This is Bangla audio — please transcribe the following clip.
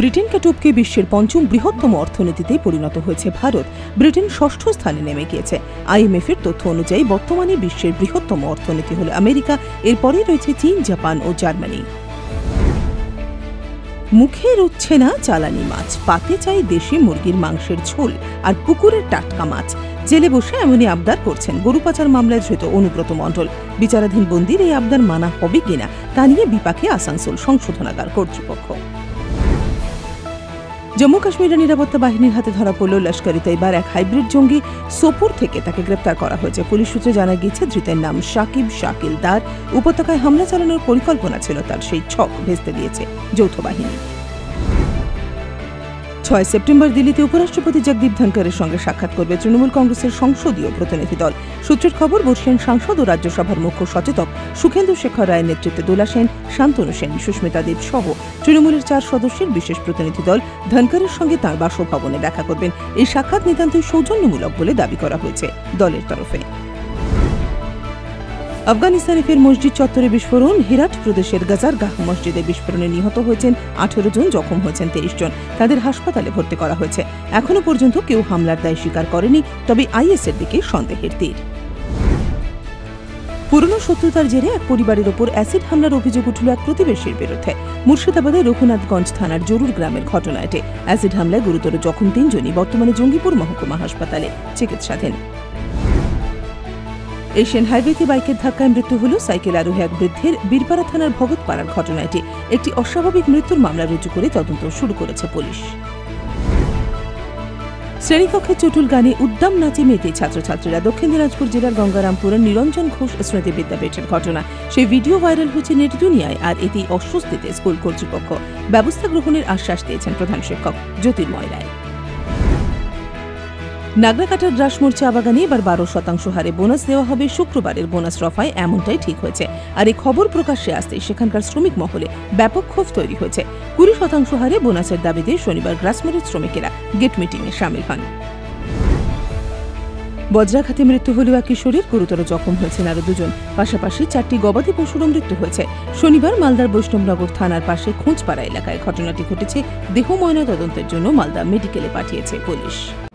ব্রিটেনকে টপকে বিশ্বের পঞ্চম বৃহত্তম অর্থনীতিতে পরিণত হয়েছে ভারত। ব্রিটেন ষষ্ঠ স্থানে নেমে গিয়েছে। আইএমএফ এর তথ্য অনুযায়ী বর্তমানে বিশ্বের বৃহত্তম অর্থনীতি হল আমেরিকা এরপরে রয়েছে চীন, জাপান ও জার্মানি। মুখে রুচ্ছে না চালানি মাছ, পাতে চাই দেশি মুরগির মাংসের ঝোল আর পুকুরের টাটকা মাছ। জেলে বসে এমনই আবদার করছেন গরু পাচার মামলায় ধৃত অনুব্রত মণ্ডল। বিচারাধীন বন্দির এই আবদার মানা হবে কিনা, তা নিয়ে বিপাকে আসানসোল সংশোধনাগার কর্তৃপক্ষ। জম্মু কাশ্মীরের নিরাপত্তা বাহিনীর হাতে ধরা পড়ল লস্করি তৈবার এক হাইব্রিড জঙ্গি সোপুর থেকে তাকে গ্রেপ্তার করা হয়েছে। পুলিশ সূত্রে জানা গিয়েছে, ধৃতের নাম শাকিব শাকিল দার। উপত্যকায় হামলা চালানোর পরিকল্পনা ছিল তার, সেই ছক ভেস্তে দিয়েছে যৌথ বাহিনী। ছয় সেপ্টেম্বর দিল্লিতে উপরাষ্ট্রপতি জগদীপ ধনকরের সঙ্গে সাক্ষাৎ করবে তৃণমূল কংগ্রেসের সংসদীয় প্রতিনিধি দল। সূত্রের খবর বর্ষিয়ান সাংসদ ও রাজ্যসভার মুখ্য সচেতক সুখেন্দু শেখর রায়ের নেতৃত্বে দোলা সেন, শান্তনু সেন, সুস্মিতা দেব সহ তৃণমূলের চার সদস্যের বিশেষ প্রতিনিধি দল ধনকরের সঙ্গে তাঁর বাসভবনে দেখা করবেন। এই সাক্ষাৎ নিতান্তই সৌজন্যমূলক বলে দাবি করা হয়েছে দলের তরফে। আফগানিস্তানে ফের মসজিদ চত্বরে বিস্ফোরণ। হিরাট প্রদেশের গাজারগাহ মসজিদে বিস্ফোরণে নিহত হয়েছেন আঠেরো জন, জখম হয়েছেন তেইশ জন। তাদের হাসপাতালে ভর্তি করা হয়েছে। এখনও পর্যন্ত কেউ হামলার দায় স্বীকার করেনি, তবে আইএসের দিকে সন্দেহের তীর। পুরনো শত্রুতার জেরে এক পরিবারের ওপর অ্যাসিড হামলার অভিযোগ উঠল এক প্রতিবেশীর বিরুদ্ধে। মুর্শিদাবাদের রঘুনাথগঞ্জ থানার জরুর গ্রামের ঘটনা এটি। অ্যাসিড হামলায় গুরুতর জখম তিনজনই বর্তমানে জঙ্গিপুর মহকুমা হাসপাতালে চিকিৎসাধীন। এশিয়ান হাইওয়েতে বাইকের ধাক্কায় মৃত্যু হল সাইকেল আরোহী এক বৃদ্ধের বীরপাড়া থানার ভগতপাড়ার ঘটনা এটি একটি অস্বাভাবিক মৃত্যুর মামলা রুজু করে তদন্ত শুরু করেছে পুলিশ। শ্রেণীকক্ষে চটুল গানে উদ্দাম নাচে মেতে ছাত্রছাত্রীরা দক্ষিণ দিনাজপুর জেলার গঙ্গারামপুরের নিরঞ্জন ঘোষ স্মৃতি বিদ্যাপীঠের ঘটনা। সেই ভিডিও ভাইরাল হয়েছে নেট দুনিয়ায় আর এতেই অস্বস্তিতে স্কুল কর্তৃপক্ষ। ব্যবস্থা গ্রহণের আশ্বাস দিয়েছেন প্রধান শিক্ষক জ্যোতির্ময় রায়। নাগরাকাটার গ্রাসমোর চা বাগানে এবার বারো শতাংশ হারে বোনাস দেওয়া হবে। শুক্রবারের বোনাস রফায় এমনটাই ঠিক হয়েছে। আর এই খবর প্রকাশ্যে আসতে সেখানকার শ্রমিক মহলে ব্যাপক ক্ষোভ তৈরি হয়েছে। কুড়ি শতাংশ হারে বোনাসের দাবিতে শনিবার গ্রাসমোরের শ্রমিকেরা গেট মিটিংয়ে সামিল হন। বজ্রাঘাতে মৃত্যু হলেও এক কিশোরীর গুরুতর জখম হয়েছেন আরও দুজন। পাশাপাশি চারটি গবাদি পশুরও মৃত্যু হয়েছে। শনিবার মালদার বৈষ্ণবনগর থানার পাশে খোঁজপাড়া এলাকায় ঘটনাটি ঘটেছে। দেহ ময়না তদন্তের জন্য মালদা মেডিকেলে পাঠিয়েছে পুলিশ।